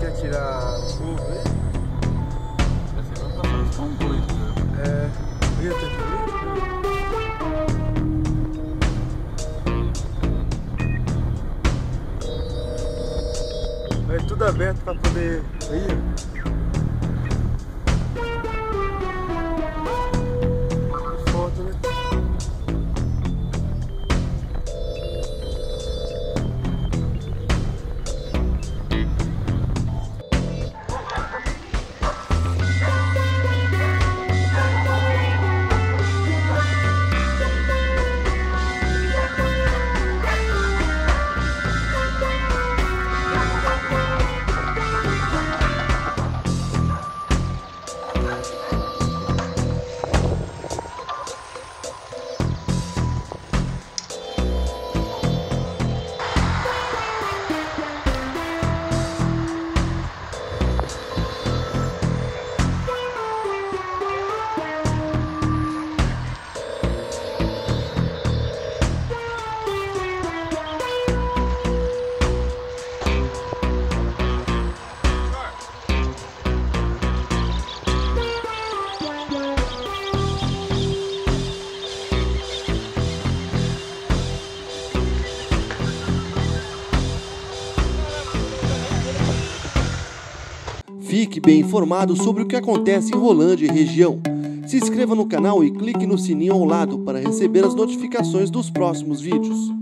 quer tirar o aí? É. É tudo aberto para poder ir. Fique bem informado sobre o que acontece em Rolândia e região. Se inscreva no canal e clique no sininho ao lado para receber as notificações dos próximos vídeos.